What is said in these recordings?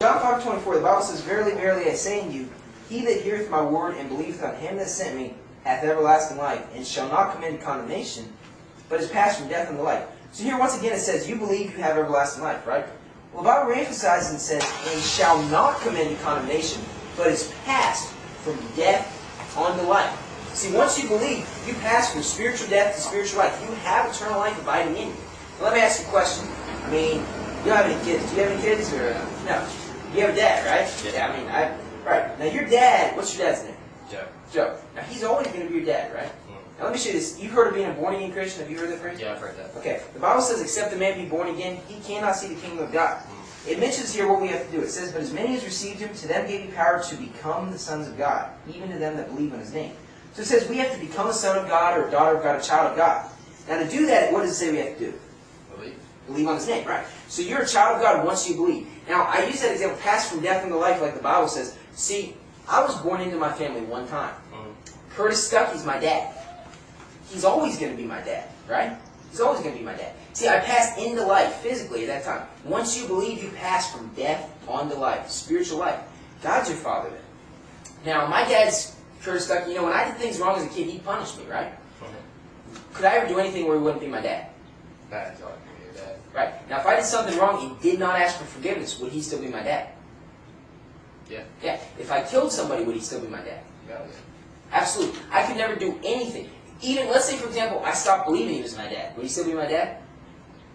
John 5 24, the Bible says, Verily, verily, I say unto you, he that heareth my word and believeth on him that sent me hath everlasting life, and shall not come into condemnation, but is passed from death unto life. So here, once again, it says, You believe you have everlasting life, right? Well, the Bible reemphasizes and says, And shall not come into condemnation, but is passed from death unto life. See, once you believe, you pass from spiritual death to spiritual life. You have eternal life abiding in you. Let me ask you a question. I mean, you don't have any kids. Do you have any kids? or uh, No. You have a dad, right? Yeah. I mean, I, right. Now, your dad, what's your dad's name? Joe. Joe. Now, he's always going to be your dad, right? Mm. Now, let me show you this. You've heard of being a born again Christian? Have you heard that phrase? Yeah, I've heard that. Okay. The Bible says, except a man be born again, he cannot see the kingdom of God. It mentions here what we have to do. It says, But as many as received him, to them gave he power to become the sons of God, even to them that believe on his name. So it says we have to become a son of God or a daughter of God, a child of God. Now, to do that, what does it say we have to do? Believe. Believe on his name, right? So you're a child of God once you believe. Now, I use that example, pass from death into life, like the Bible says. See, I was born into my family one time. Mhm. Curtis Stuckey's my dad. He's always going to be my dad, right? He's always going to be my dad. See, I passed into life physically at that time. Once you believe, you pass from death onto life, spiritual life. God's your father then. Now, my dad's Curtis Stuckey. You know, when I did things wrong as a kid, he punished me, right? Could I ever do anything where he wouldn't be my dad? That's all I can hear that. Right. Now, if I did something wrong and did not ask for forgiveness, would he still be my dad? Yeah. Yeah. If I killed somebody, would he still be my dad? Yeah. Absolutely. I could never do anything. Even, let's say, for example, I stopped believing he was my dad. Would he still be my dad?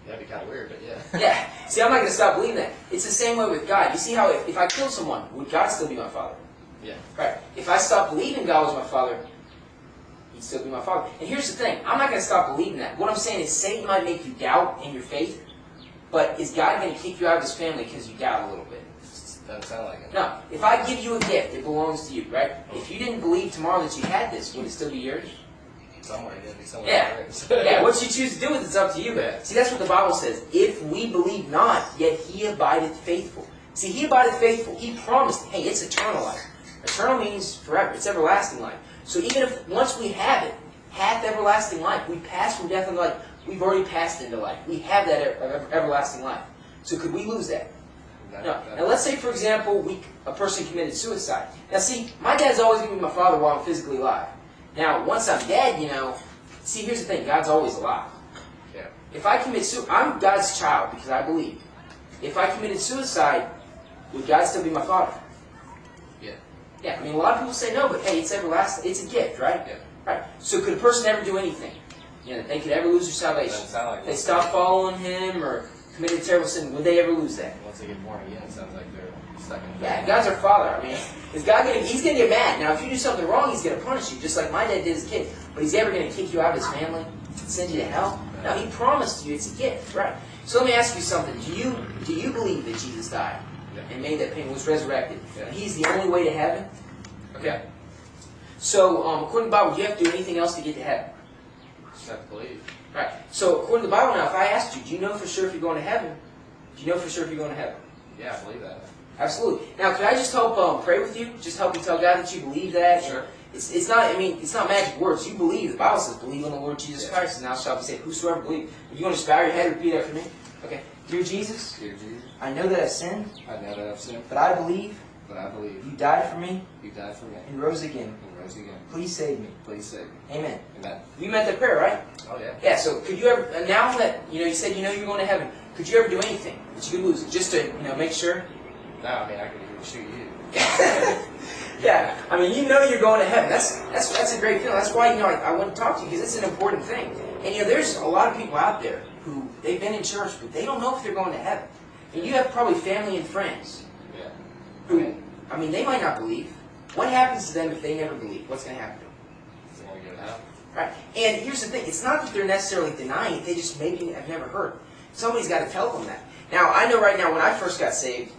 That'd be kind of weird, but yeah. Yeah. See, I'm not going to stop believing that. It's the same way with God. You see how if, if I killed someone, would God still be my father? Yeah. Right. If I stopped believing God was my father, still be my father. And here's the thing. I'm not going to stop believing that. What I'm saying is Satan might make you doubt in your faith, but is God going to kick you out of his family because you doubt a little bit? Doesn't sound like it. No. If I give you a gift, it belongs to you, right? If you didn't believe tomorrow that you had this, would it still be yours? Somewhere, it'd be somewhere. Yeah. yeah, what you choose to do with it's up to you. Yeah. See, that's what the Bible says. If we believe not, yet he abideth faithful. See, he abideth faithful. He promised, hey, it's eternal life. Eternal means forever. It's everlasting life. So even if once we have it, hath everlasting life, we pass from death into life. We've already passed into life. We have that ever- ever- everlasting life. So could we lose that? That- No. Now let's say, for example, we a person committed suicide. Now, see, my dad's always going to be my father while I'm physically alive. Now, once I'm dead, you know, see, here's the thing: God's always alive. Yeah. If I commit suicide, I'm God's child because I believe. If I committed suicide, would God still be my father? Yeah. Yeah. I mean, a lot of people say no, but hey, it's everlasting. It's a gift, right? Yeah. Right. So could a person ever do anything? You know, they could ever lose their salvation. Like They stop following Him or committed a terrible sin. Would they ever lose that? Once they get born again, it sounds like they're stuck in the Yeah, God's our father. I mean, is God gonna? He's gonna get mad. Now, if you do something wrong, he's gonna punish you, just like my dad did as a kid. But he's ever gonna kick you out of his family, send you to hell? No, he promised you it's a gift, right? So let me ask you something. Do you do you believe that Jesus died Yeah. and made that payment, was resurrected? Yeah. He's the only way to heaven. Okay. So, um, according to the Bible, do you have to do anything else to get to heaven? Just have to believe. Right. So, according to the Bible, now, if I asked you, do you know for sure if you're going to heaven? Do you know for sure if you're going to heaven? Yeah, I believe that. Absolutely. Now, could I just help um, pray with you? Just help you tell God that you believe that. Sure. It's, it's not. I mean, it's not magic words. You believe. The Bible says, "Believe on the Lord Jesus Yeah. Christ, and thou shalt be saved." Whosoever believes. You want to just bow your head, and repeat after me. Okay. Dear Jesus, Dear Jesus, I know that I've sinned, I know that I've sinned, but I believe but I believe you died for me you died for me and rose again. and rose again. Please save me. Please save me. Amen. Amen. We meant that prayer, right? Oh, yeah. Yeah. So, could you ever? Now that you know, you said you know you're going to heaven. Could you ever do anything that you could lose, just to you know make sure? No, I mean, I could even shoot you. yeah, I mean, you know you're going to heaven. That's that's that's a great feeling. That's why you know I, I want to talk to you because it's an important thing. And you know, there's a lot of people out there who they've been in church, but they don't know if they're going to heaven. And you have probably family and friends Yeah. who, I mean, they might not believe. What happens to them if they never believe? What's going to happen to them? To go to hell. Right. And here's the thing: it's not that they're necessarily denying it; they just maybe have never heard. Somebody's got to tell them that. Now, I know right now when I first got saved,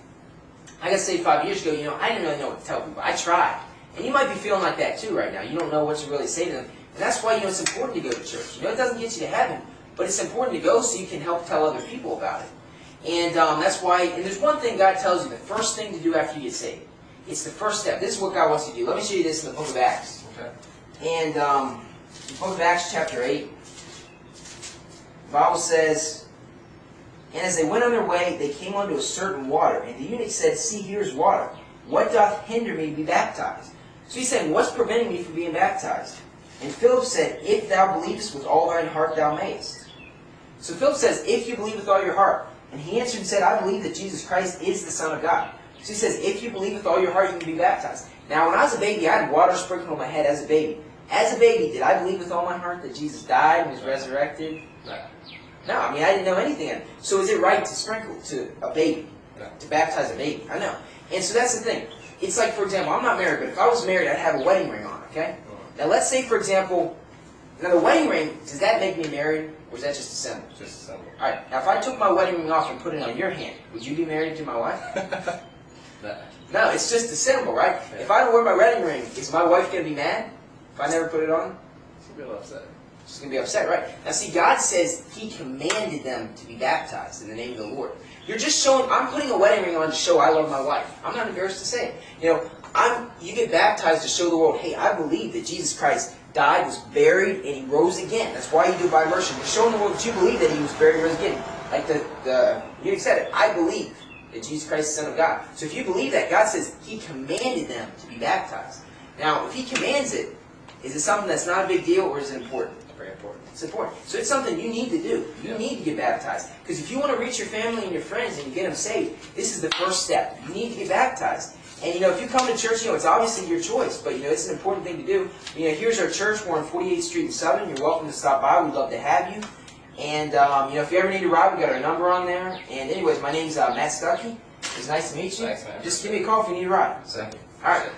I got saved five years ago. You know, I didn't really know what to tell people. I tried, and you might be feeling like that too right now. You don't know what to really say to them, and that's why you know it's important to go to church. You know, it doesn't get you to heaven, but it's important to go so you can help tell other people about it. And um, that's why. And there's one thing God tells you: the first thing to do after you get saved. It's the first step. This is what God wants you to do. Let me show you this in the Book of Acts. Okay. And um, the book of Acts, chapter 8, the Bible says, And as they went on their way, they came unto a certain water. And the eunuch said, See, here is water. What doth hinder me to be baptized? So he's saying, What's preventing me from being baptized? And Philip said, If thou believest with all thine heart, thou mayest. So Philip says, If you believe with all your heart. And he answered and said, I believe that Jesus Christ is the Son of God. So he says, If you believe with all your heart, you can be baptized. Now, when I was a baby, I had water sprinkled on my head as a baby. As a baby, did I believe with all my heart that Jesus died and was resurrected? No. No, I mean, I didn't know anything. So is it right to sprinkle to a baby? No. To baptize a baby? I know. And so that's the thing. It's like, for example, I'm not married, but if I was married, I'd have a wedding ring on, okay? Uh-huh. Now, let's say, for example, now the wedding ring, does that make me married, or is that just a symbol? Just a symbol. Alright, now if I took my wedding ring off and put it on your hand, would you be married to my wife? no. No, it's just a symbol, right? If I don't wear my wedding ring, is my wife going to be mad if I never put it on? She's little upset. She's going to be upset, right? Now, see, God says He commanded them to be baptized in the name of the Lord. You're just showing, I'm putting a wedding ring on to show I love my wife. I'm not embarrassed to say it. You know, I'm, you get baptized to show the world, hey, I believe that Jesus Christ died, was buried, and He rose again. That's why you do by immersion. You're showing the world that you believe that He was buried and rose again. Like the, the you said it, I believe that Jesus Christ is the Son of God. So if you believe that, God says He commanded them to be baptized. Now, if He commands it, is it something that's not a big deal or is it important? Very important. It's important. So it's something you need to do. You Yeah. need to get baptized. Because if you want to reach your family and your friends and get them saved, this is the first step. You need to get baptized. And you know, if you come to church, you know, it's obviously your choice, but you know, it's an important thing to do. You know, here's our church. We're on 48th Street in Southern. You're welcome to stop by. We'd love to have you. And um, you know, if you ever need a ride, we got our number on there. And anyways, my name's uh, Matt Stuckey. It's nice to meet you. Thanks, man. Just give me a call if you need a ride. Second. All right.